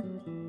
And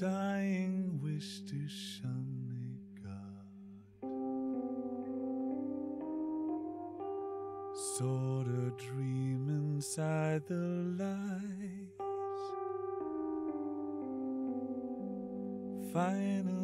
dying wish to shun a God. Sort a dream inside the light. Final.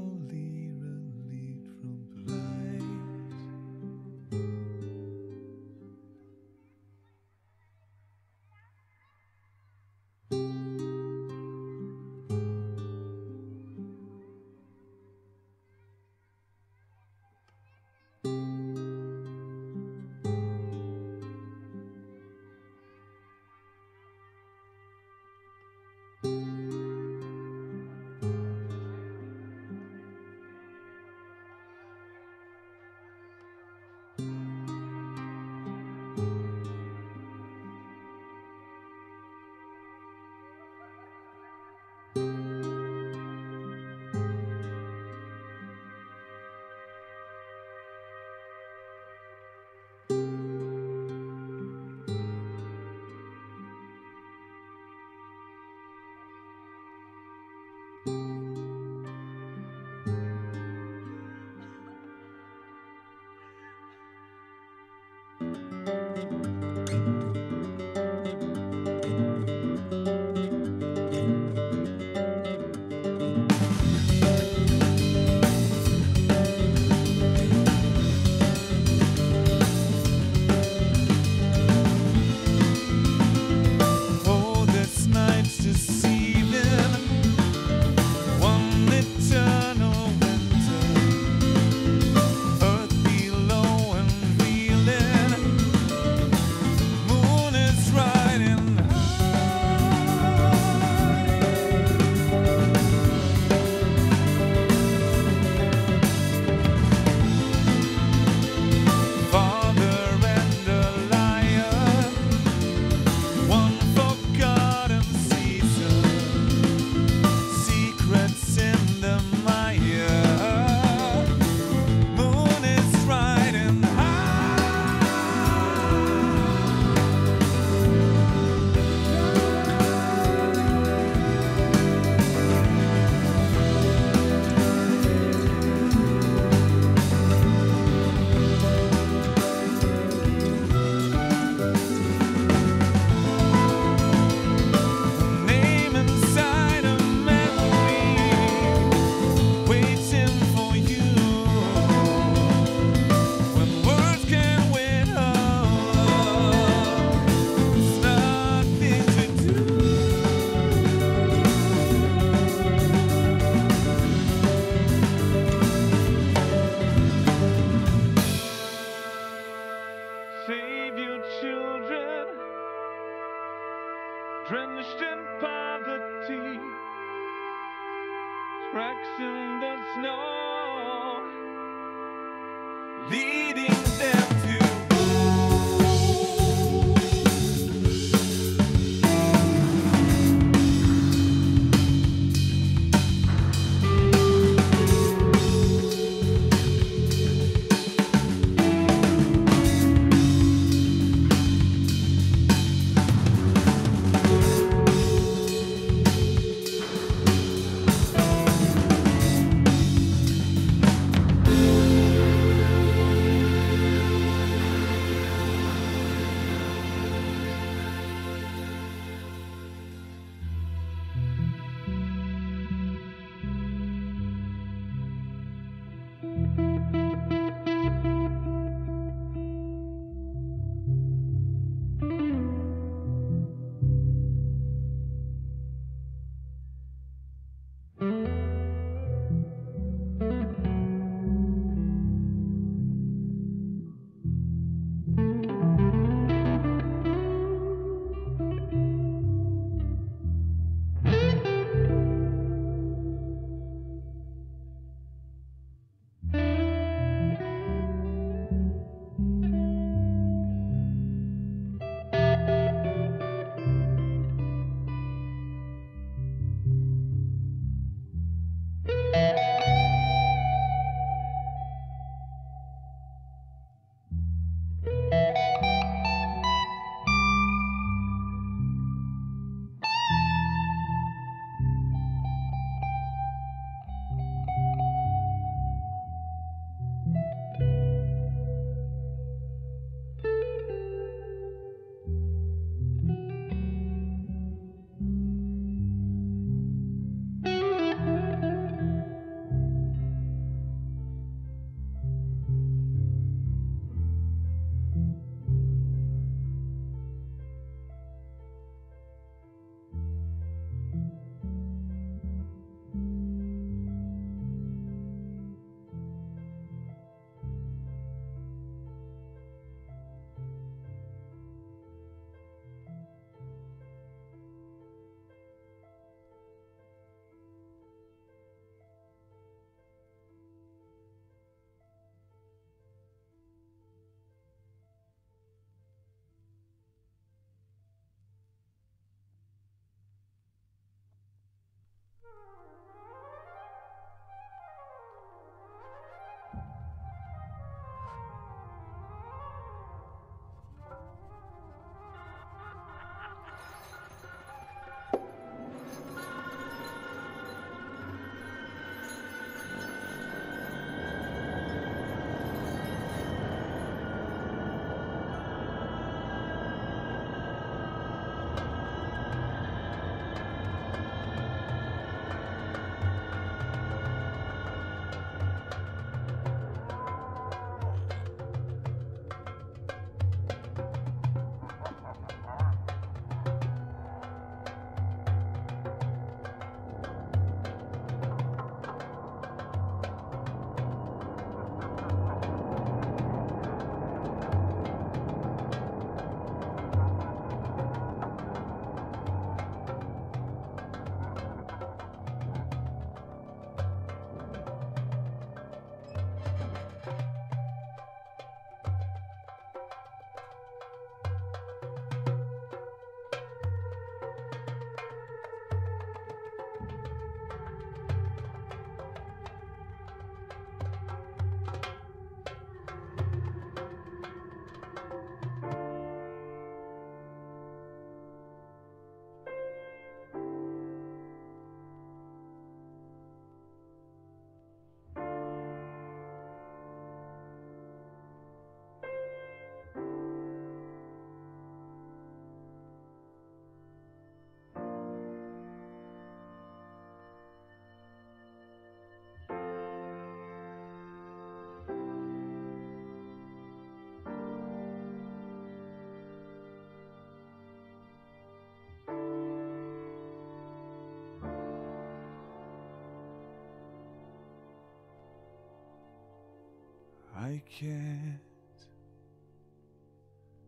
I can't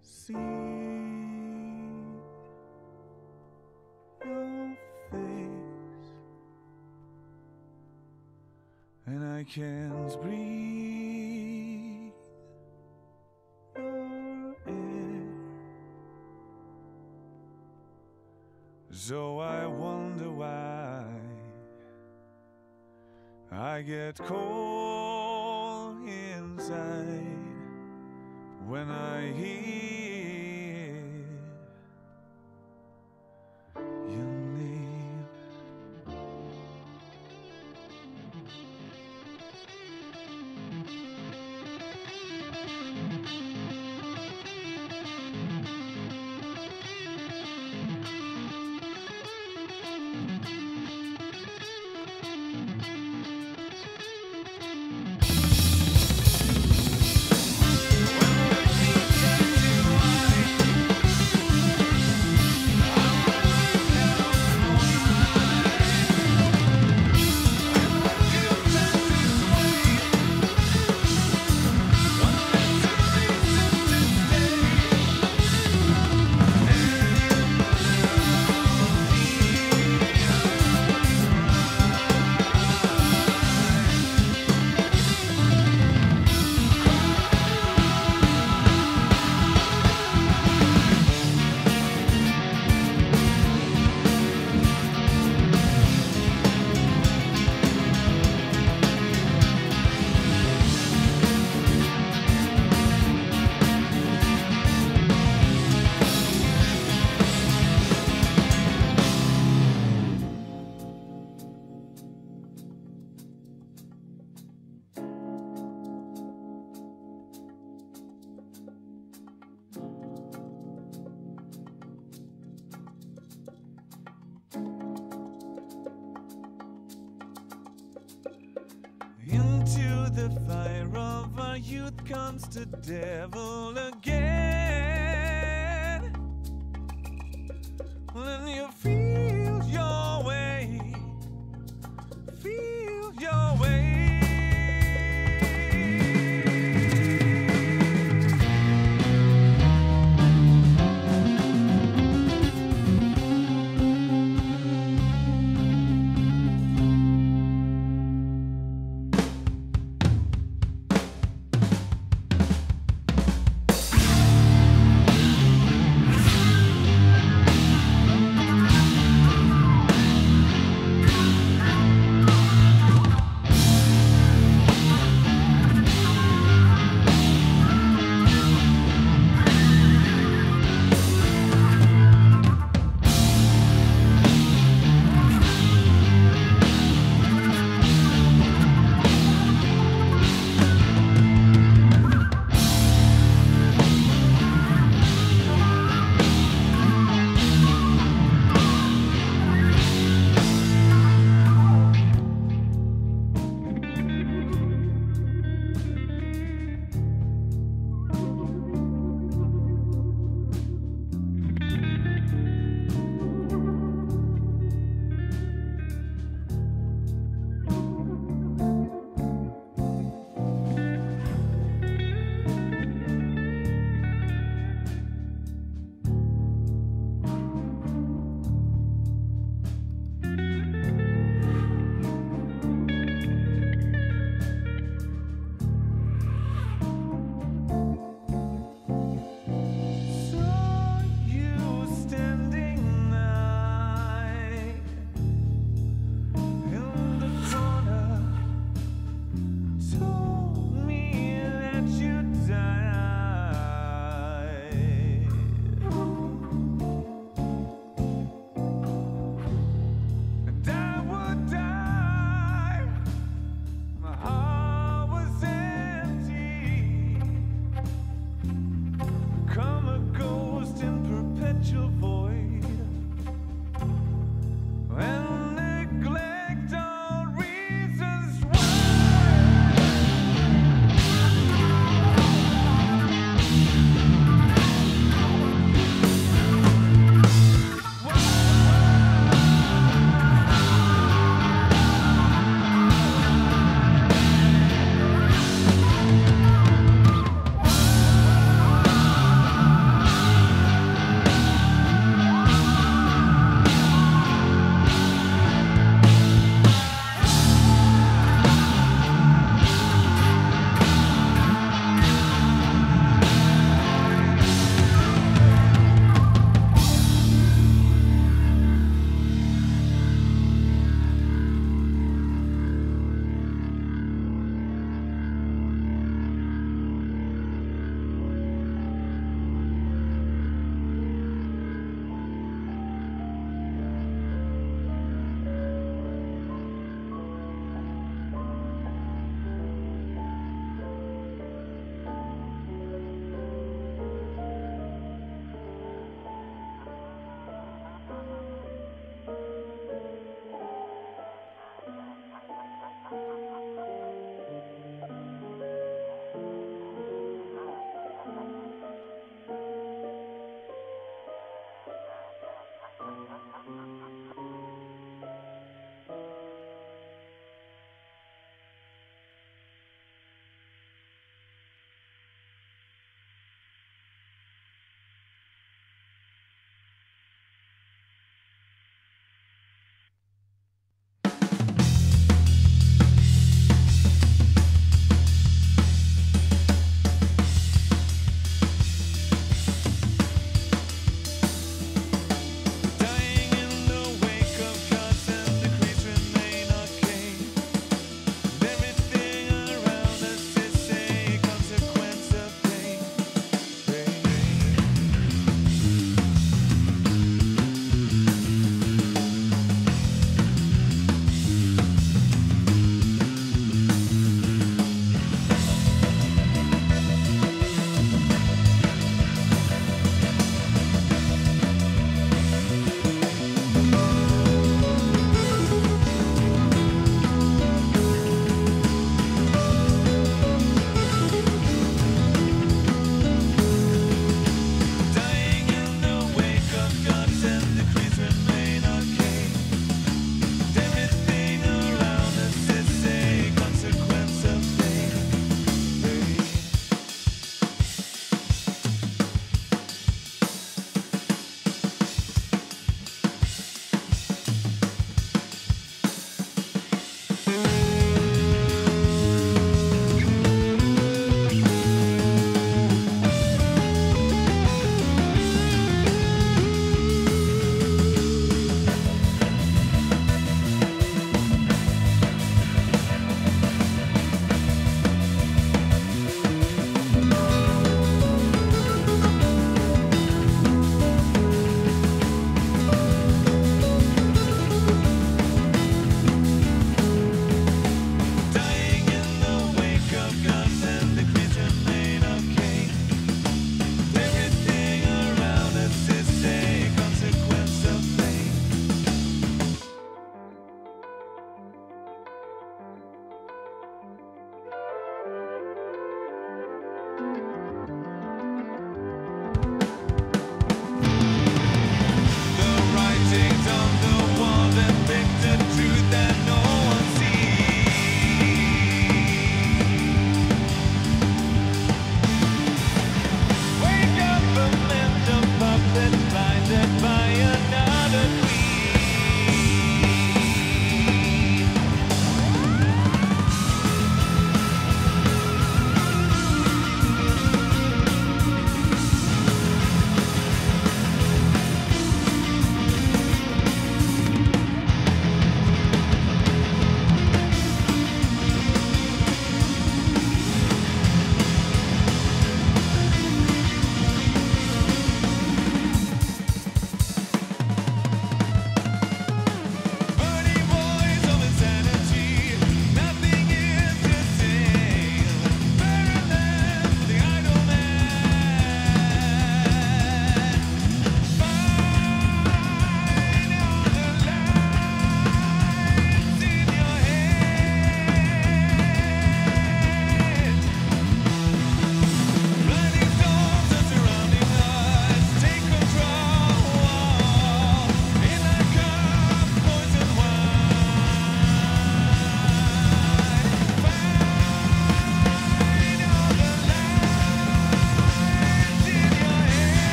see your face, and I can't breathe your air. So I wonder why I get cold when I hear